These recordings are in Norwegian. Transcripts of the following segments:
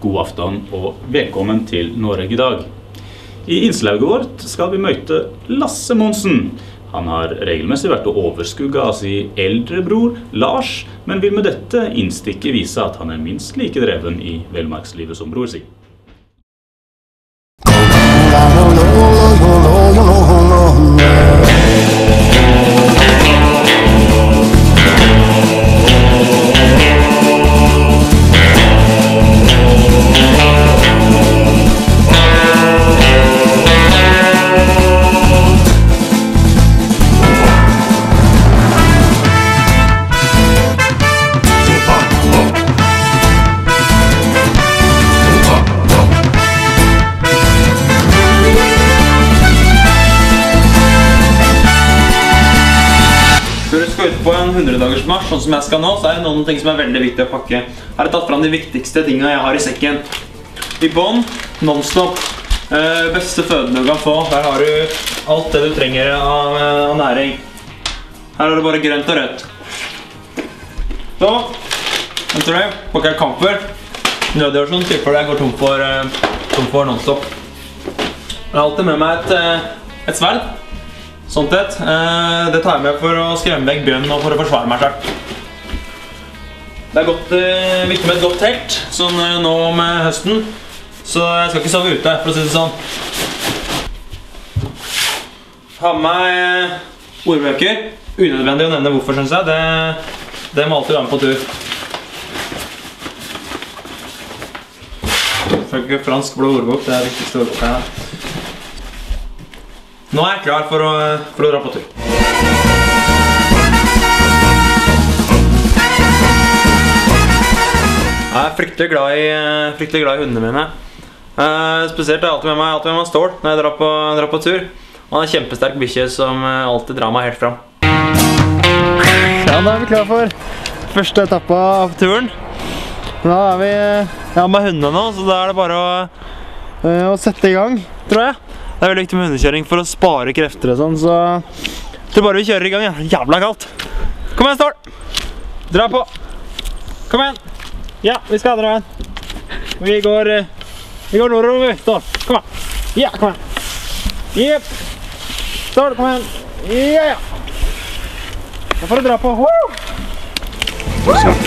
god aften og velkommen til Norge i dag. I innslaget vårt skal vi møte Lasse Monsen. Han har regelmessig vært å overskugge av sin eldre bror Lars, men vil med dette innstikket vise at han er minst like dreven i velmarkslivet som bror sin. Når du skal ut på en 100-dagers marsj, sånn som jeg skal nå, så er det noen ting som er veldig viktig å pakke. Her har jeg tatt fram de viktigste tingene jeg har i sekken. I bånn, nonstop. Eh, beste føden du kan få. Der har du alt det du trenger eh, av næring. Her har du bare grønt og rødt. Så, venter du, pakker jeg kamfer. Nødgjørsel, tilfelle jeg går tom for, eh, tom for nonstop. Jeg har alltid med meg et, eh, sverd. Sånt et. Eh, det tar jeg med for å skremme vekk bjørn og for å forsvare meg selv. Det er godt, eh, viktig med et godt telt, sånn eh, nå med høsten. Så jeg skal ikke sove ute, for å si det sånn. Ha med meg ordbøker. Unødvendig å nevne hvorfor, synes jeg. Det, må alltid være med på tur. Selvfølgelig fransk blå ordbok, det er det viktigste ordboka her. Nå er jeg klar for å, for å dra på tur. Jeg er fryktelig glad i, fryktelig glad i hundene mine. Eh, spesielt har jeg alltid med meg, Stål når jeg drar på, drar på tur. Og en kjempesterk bikkje som eh, alltid drar meg helt fram. Ja, da er vi klar for første etappe av turen. Da er vi Jeg har med hundene nå, så da er det bare å eh, å sette i gang, tror jeg. Det er veldig viktig med hundekjøring for å spare krefter og sånn, så jeg tror bare vi kjører i gang. Ja. Jævla kaldt. Kom igjen, Stål. Dra på. Kom igjen. Ja, vi skal dra igjen. Vi går, eh, vi går nordover, Stål. Kom igjen. Ja, kom igjen. Jepp. Stål, kom igjen. Ja, ja. Da får du dra på. Woo! Jepp.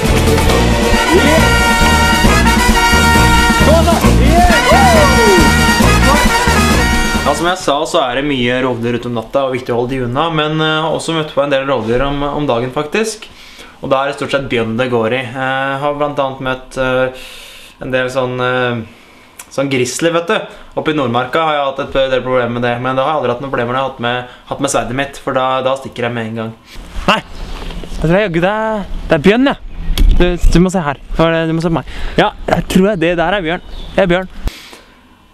Kom igjen, da. Yeah. Ja, Som jeg sa, så er det mye rovdyr ute om natta og viktig å holde de unna. Men har også møtt på en del rovdyr om, dagen, faktisk. Og da er det stort sett bjørn det går i. Jeg har bl.a. møtt eh, en del sånn eh, Sånn grizzly, vet du. Oppe i Nordmarka har jeg hatt et del problemer med det. Men da har jeg aldri hatt noen problemer når jeg har hatt med, hatt sverdet mitt, for da, stikker jeg med en gang. Nei! Jeg tror jeg, det, er, det er bjørn, ja. Du, du må se her. Du må se på meg. Ja, jeg tror det der er bjørn. Det er bjørn.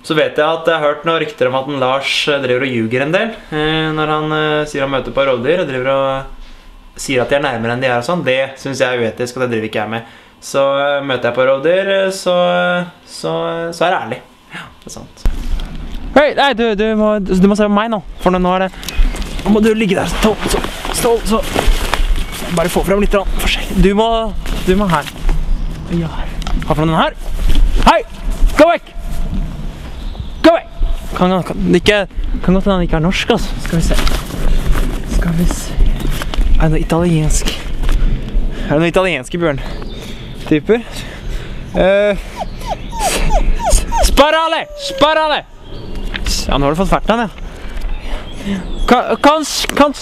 Så vet jeg at jeg har hørt noen rykter om at en Lars eh, driver og ljuger en del eh, når han eh, sier han møter på rovdyr og driver og sier at de er nærmere enn de er og sånn. Det syns jeg er uetisk, og det driver ikke jeg med. Så møter jeg på rovdyr, så, så, så er jeg ærlig. Ja, det er sant. Hei, nei, du, du, må, du må se på meg nå, for nå er det Nå må du ligge der. Stå, så, stå, så. Bare få frem litt forskjellig. Du må, du må her. Ja. Ha frem den her. Hei! Gå vekk! Kan, kan, ikke, kan godt hende han ikke er norsk, altså. Skal vi se. Skal vi se Er det noe italiensk? Er det noen italienske bjørntyper? Uh, sparale! Sparale! Ja, nå har du fått fært den, ja. Kan, kan,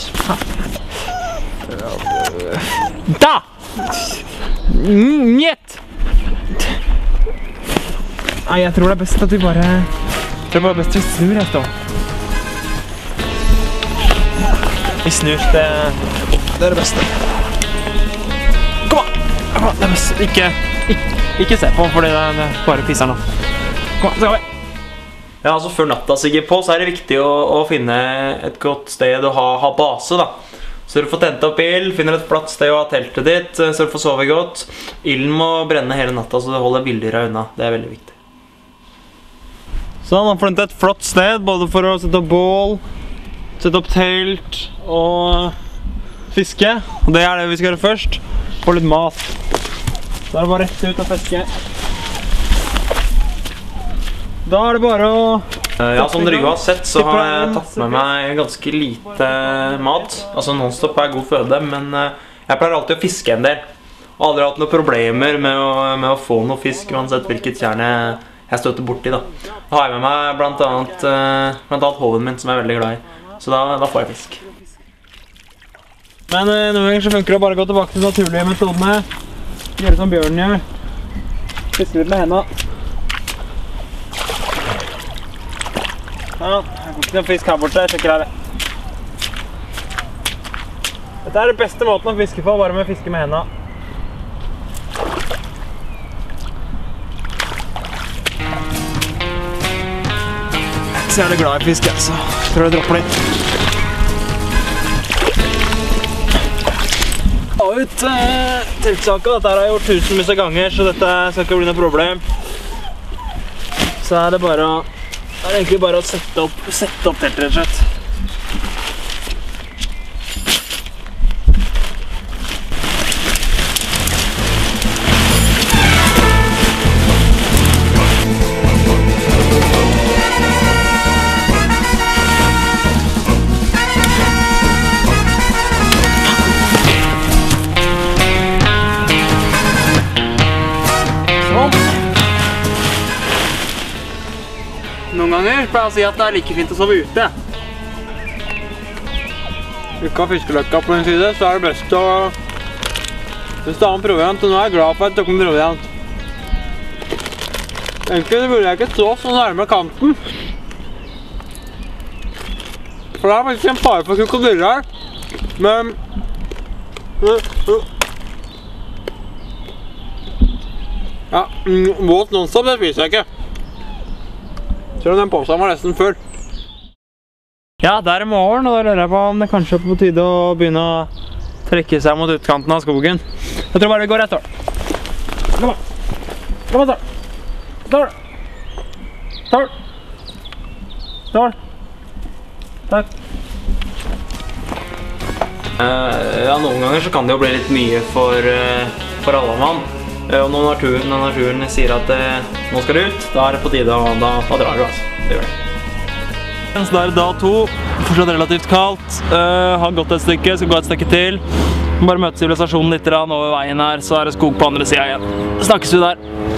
Da! Njet! Nei, jeg tror det er best at vi bare det er best vi snur, jeg, Stål. Vi snur. Det, det er det beste. Kom an! Kom an, Det er best. Ikke, ikke, ikke se på, fordi det, det bare pisser nå. Kom an, så går vi. Ja, altså Før natta sigger på, så er det viktig å, å finne et godt sted å ha, ha base. da. Så du får tent opp ild, finner et flatt sted å ha teltet ditt, så du får sove godt. Ilden må brenne hele natta, så du holder villdyra unna. Det er veldig viktig. Sånn, han har funnet et flott sted, både for å sette opp bål, sette opp telt og fiske. Og det er det vi skal gjøre først. Få litt mat. Da er det bare rett ut og fiske. Da er det bare å Eh, Ja, Som dere har sett, så har jeg tatt med meg ganske lite mat. Altså Nonstop er god føde, men eh, jeg pleier alltid å fiske en del. Og aldri hatt noen problemer med å, med å få noe fisk, uansett hvilket tjern jeg, jeg støter borti. Da Da har jeg med meg blant annet, eh, blant annet hoven min, som jeg er veldig glad i. Så da, da får jeg fisk. Men uh, noen ganger så funker det bare gå tilbake til de naturlige metodene. Gjøre som bjørnen gjør. Fiske litt med hendene. Ja, jeg får ikke noen fisk her borte. Jeg sjekker her. Dette er den beste måten å fiske på, bare med å fiske med hendene. Så jævlig glad i fisk, jeg, så prøver å droppe litt. Og ut eh, teltsaka. Dette har jeg gjort tusenvis av ganger, så dette skal ikke bli noe problem. Så er det bare å det er egentlig bare å sette opp, sette opp teltet, rett og slett. Ganger pleier jeg å si at det er like fint å sove ute. Ikke ha fiskeløkka på din side, så er det best å Hvis det er en proviant, og nå er jeg glad for at jeg tok med proviant. Egentlig burde jeg ikke stå så nærme kanten. For det er faktisk en fare for krokodiller. Men Ja, mm, våt nonstop, det spiser jeg ikke. Selv om den posen var nesten full. Ja, det er morgen, og da lurer jeg på om det kanskje er på tide å begynne å trekke seg mot utkanten av skogen. Jeg tror bare vi går rett over. Kom an. Kom an. Tord. Tord. Tord. Takk. Eh, ja, Noen ganger så kan det jo bli litt mye for, uh, for alle mann. Eh, og når naturen, når naturen sier at eh, nå skal du ut, da er det på tide, og da, da drar du. altså. Det gjør det. Så det er dag to. Fortsatt relativt kaldt. Uh, har gått et stykke, skal gå et stykke til. Bare møte sivilisasjonen litt over veien her, så er det skog på andre sida igjen. Snakkes vi der.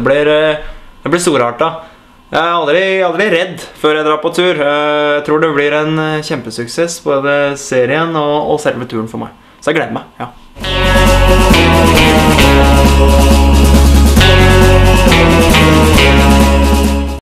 Meg. Blir, eh, det blir storarta. Jeg er aldri, aldri redd før jeg drar på tur. Eh, Jeg tror det blir en eh, kjempesuksess, både serien og, og selve turen for meg. Så jeg gleder meg. ja.